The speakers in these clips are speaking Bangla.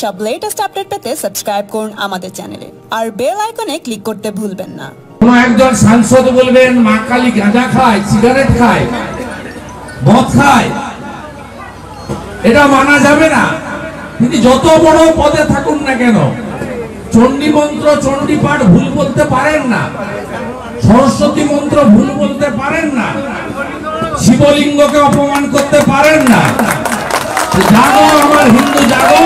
সব লেটেস্ট আপডেট পেতে সাবস্ক্রাইব করুন আমাদের চ্যানেলে আর বেল আইকনে ক্লিক করতে ভুলবেন না। কোন একজন সাংসদ বলবেন, মা কালী গাঁজা খায় সিগারেট খায়, মদ খায়। এটা মানা যাবে না। তিনি যত বড় পদে থাকুন না কেন, চণ্ডী মন্ত্র, চণ্ডী পাঠ ভুল বলতে পারেন না। সরস্বতী মন্ত্র ভুল বলতে পারেন না। শিবলিঙ্গকে অপমান করতে পারেন না। জাগো আমার হিন্দু জাগো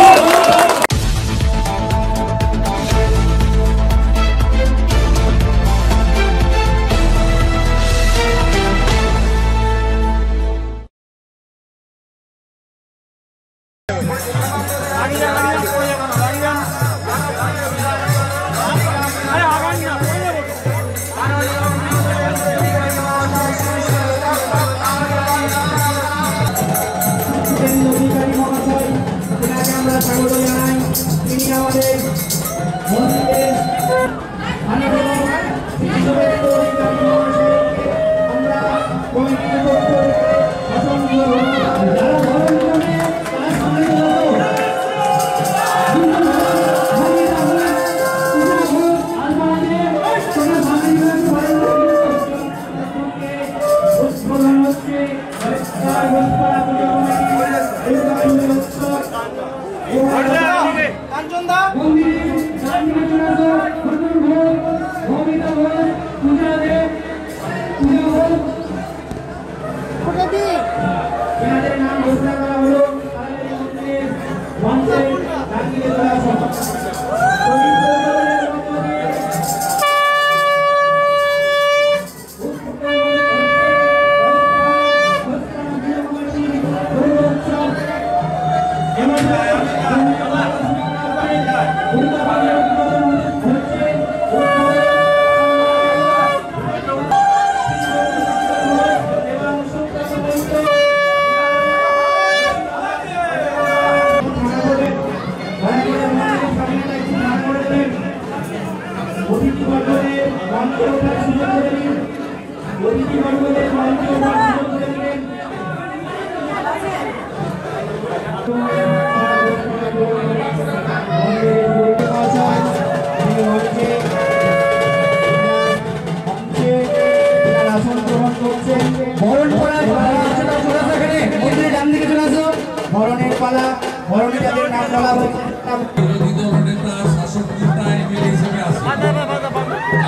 মন্দিরের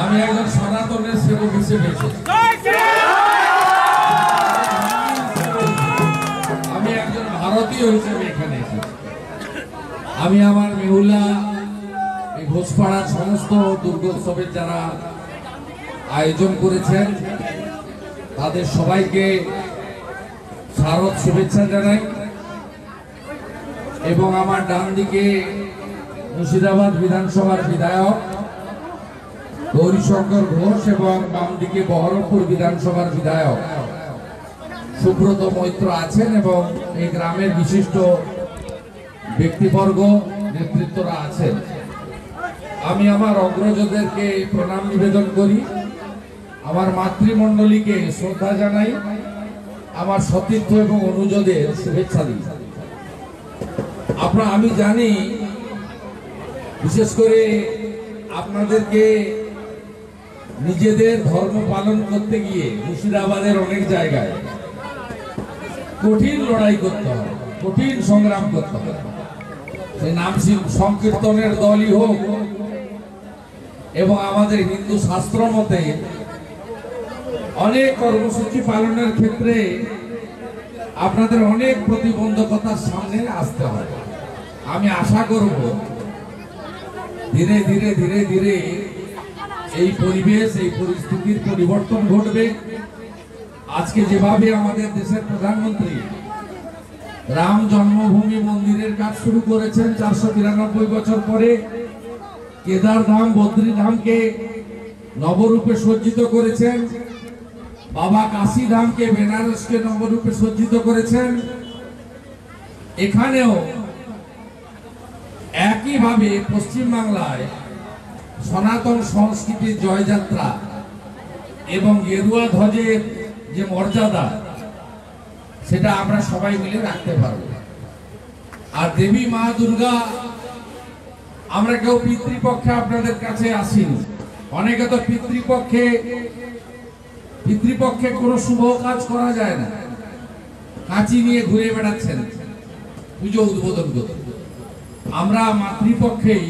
আমি একজন সনাতনের সেবক হিসেবে আমি একজন ভারতীয় হিসেবে এখানে এসেছি আমি আমার মেহুলা এই ঘোষপাড়ার সমস্ত দুর্গোৎসবের যারা আয়োজন করেছেন তাদের সবাইকে শারদ শুভেচ্ছা জানাই। এবং আমার ডান দিকে মুর্শিদাবাদ বিধানসভার বিধায়ক গৌরীশঙ্কর ঘোষ এবং বাম দিকে বহরমপুর বিধানসভার বিধায়ক সুব্রত মৈত্র আছেন এবং এই গ্রামের বিশিষ্ট ব্যক্তিবর্গ নেতৃত্বরা আছেন। আমি আমার অগ্রজদেরকে প্রণাম নিবেদন করি। আমার মাতৃমণ্ডলীকে শ্রদ্ধা জানাই। আমার সতীর্থ এবং অনুজদের শুভেচ্ছা দিই। আপনার, আমি জানি, বিশেষ করে আপনাদেরকে নিজেদের ধর্ম পালন করতে গিয়ে মুর্শিদাবাদের অনেক জায়গায় কঠিন লড়াই করতে হয় কঠিন সংগ্রাম করতে হয় সে নাম সংকীর্তনের দলই হোক এবং আমাদের হিন্দু শাস্ত্র মতে অনেক কর্মসূচি পালনের ক্ষেত্রে আপনাদের অনেক প্রতিবন্ধকতার সামনে আসতে হয় আমি আশা করব, ধীরে ধীরে ধীরে ধীরে এই পরিবেশ, এই পরিস্থিতির পরিবর্তন ঘটবে। আজকে যেভাবে আমাদের দেশের প্রধানমন্ত্রী রাম জন্মভূমি মন্দিরের কাজ শুরু করেছেন চারশো বিরানব্বই বছর পরে কেদার ধাম বদ্রী ধামকে নবরূপে সজ্জিত করেছেন। বাবা কাশী ধামকে বেনারসকে নবরূপে সজ্জিত করেছেন। এখানেও একইভাবে পশ্চিমবাংলায় সনাতন সংস্কৃতির জয়যাত্রা এবং গেরুয়া ধ্বজের যে মর্যাদা, সেটা আমরা সবাই মিলে রাখতে পারব। আর দেবী মা দুর্গা, আমরা কেউ পিতৃপক্ষে আপনাদের কাছে আসি অনেকে তো পিতৃপক্ষে পিতৃপক্ষে কোনো শুভ কাজ করা যায় না। কাঁচি নিয়ে ঘুরে বেড়াচ্ছেন। পুজো উদ্বোধন করতে। আমরা মাতৃপক্ষেই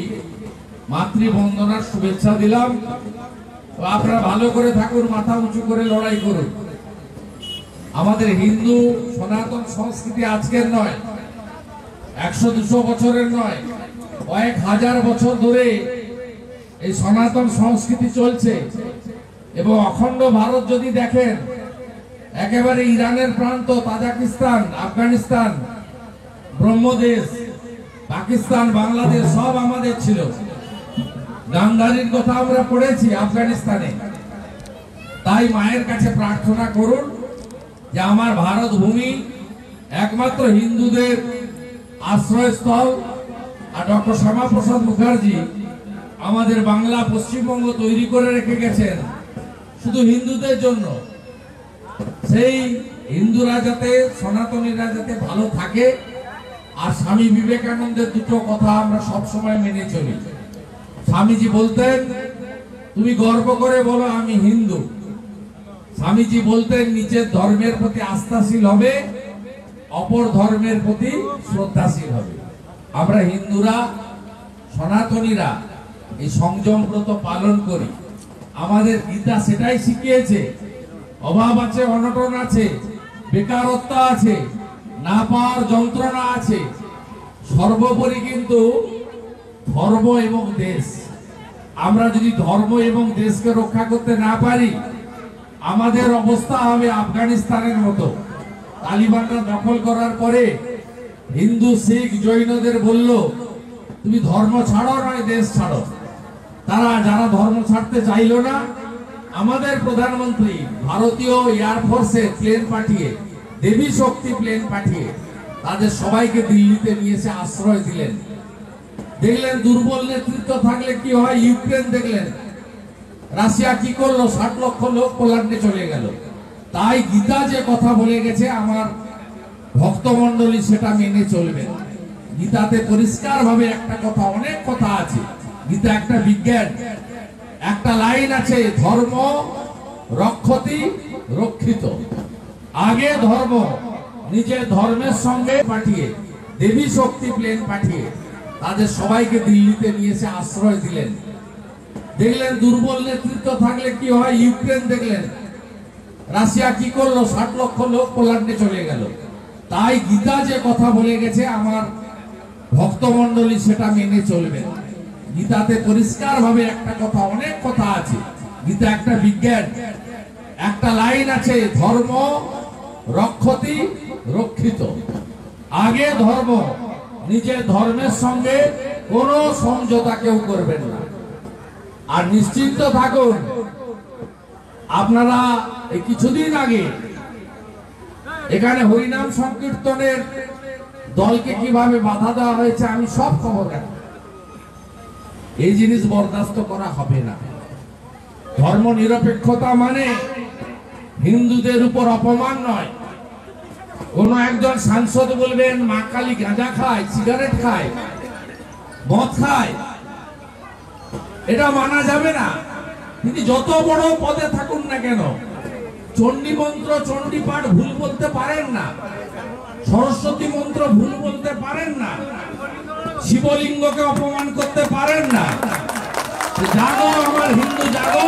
মাতৃবন্দনার শুভেচ্ছা দিলাম। আপনারা ভালো করে থাকুন, মাথা উঁচু করে লড়াই করুন। আমাদের হিন্দু, সনাতন সংস্কৃতি আজকের নয়, একশো দুশো বছরের নয়, কয়েক হাজার বছর ধরে এই সনাতন সংস্কৃতি চলছে। এবং অখণ্ড ভারত যদি দেখেন, একেবারে ইরানের প্রান্ত, তাজাকিস্তান, আফগানিস্তান, ব্রহ্মদেশ, পাকিস্তান, বাংলাদেশ, সব আমাদের ছিল। গান্ধারীর কথা আমরা পড়েছি আফগানিস্তানে। তাই মায়ের কাছে প্রার্থনা করুন যে আমার ভারত ভূমি একমাত্র হিন্দুদের আশ্রয়স্থল। আর ডক্টর শ্যামাপ্রসাদ মুখার্জি আমাদের বাংলা পশ্চিমবঙ্গ তৈরি করে রেখে গেছেন। শুধু হিন্দুদের জন্য। সেই হিন্দুরা যাতে সনাতনীরা যাতে ভালো থাকে। আর স্বামী বিবেকানন্দের দুটো কথা আমরা সব সময় মেনে চলি। স্বামীজি বলতেন, তুমি গর্ব করে বলো আমি হিন্দু। স্বামীজি বলতেন নিজের ধর্মের প্রতি আস্থাশীল হবে, অপর ধর্মের প্রতি শ্রদ্ধাশীল হবে। আমরা হিন্দুরা, সনাতনীরা এই সংযম ব্রত পালন করি। আমাদের গীতা সেটাই শিখিয়েছে। অভাব আছে, অনটন আছে, বেকারত্ব আছে, না পাওয়ার যন্ত্রণা আছে। সর্বোপরি কিন্তু ধর্ম এবং দেশ। আমরা যদি ধর্ম এবং দেশকে রক্ষা করতে না পারি, আমাদের অবস্থা হবে আফগানিস্তানের মতো। তালিবানরা দখল করার পরে হিন্দু, শিখ, জৈনদের বলল, তুমি ধর্ম ছাড়ো নয়, দেশ ছাড়ো। তারা যারা ধর্ম ছাড়তে চাইলো না, আমাদের প্রধানমন্ত্রী ভারতীয় এয়ারফোর্সে প্লেন পাঠিয়ে, দেবী শক্তি প্লেন পাঠিয়ে, তাদের সবাইকে দিল্লিতে নিয়ে এসে আশ্রয় দিলেন। দেখলেন দুর্বল নেতৃত্ব থাকলে কি হয়? ইউক্রেন দেখলেন, রাশিয়া কি করল? ষাট লক্ষ লোক পোল্যান্ডে চলে গেল। তাই গীতা যে কথা বলে গেছে, আমার ভক্তমণ্ডলী সেটা মেনে চলবে গীতাতে পরিষ্কার ভাবে একটা কথা, অনেক কথা আছে। গীতা একটা বিজ্ঞান। একটা লাইন আছে, ধর্ম রক্ষতি রক্ষিত। আগে ধর্ম, নিজের ধর্মের সঙ্গে পাঠিয়ে, দেবী শক্তি প্লেন পাঠিয়ে, তাদের সবাইকে দিল্লিতে নিয়ে এসে আশ্রয় দিলেন। দেখলেন দুর্বল নেতৃত্ব থাকলে কি হয়? ইউক্রেন দেখলেন। রাশিয়া কি করল? ষাট লক্ষ লোক পোল্যান্ডে চলে গেল। তাই গীতা যে কথা বলে গেছে, আমার ভক্তমণ্ডলী সেটা মেনে চলবে গীতাতে পরিষ্কার ভাবে একটা কথা, অনেক কথা আছে। গীতা একটা বিজ্ঞান। একটা লাইন আছে, ধর্ম রক্ষতি রক্ষিত। আগে ধর্ম নিজের ধর্মের সঙ্গে কোন সমঝোতা কেউ করবেন না। আর নিশ্চিন্ত থাকুন, আপনারা এই কিছুদিন আগে এখানে হরিনাম সংকীর্তনের দলকে কীভাবে বাধা দেওয়া হয়েছে আমি সব খবর রাখি এই জিনিস বরদাস্ত করা হবে না। ধর্ম নিরপেক্ষতা মানে হিন্দুদের উপর অপমান নয়। কোন একজন সাংসদ বলবেন, মা কালী গাঁজা খায়, সিগারেট খায়, মদ খায়। এটা মানা যাবে না। তিনি যত বড় পদে থাকুন না কেন, চণ্ডী মন্ত্র, চণ্ডী পাঠ ভুল বলতে পারেন না। সরস্বতী মন্ত্র ভুল বলতে পারেন না। শিবলিঙ্গকে অপমান করতে পারেন না। জাগো আমার হিন্দু জাগো।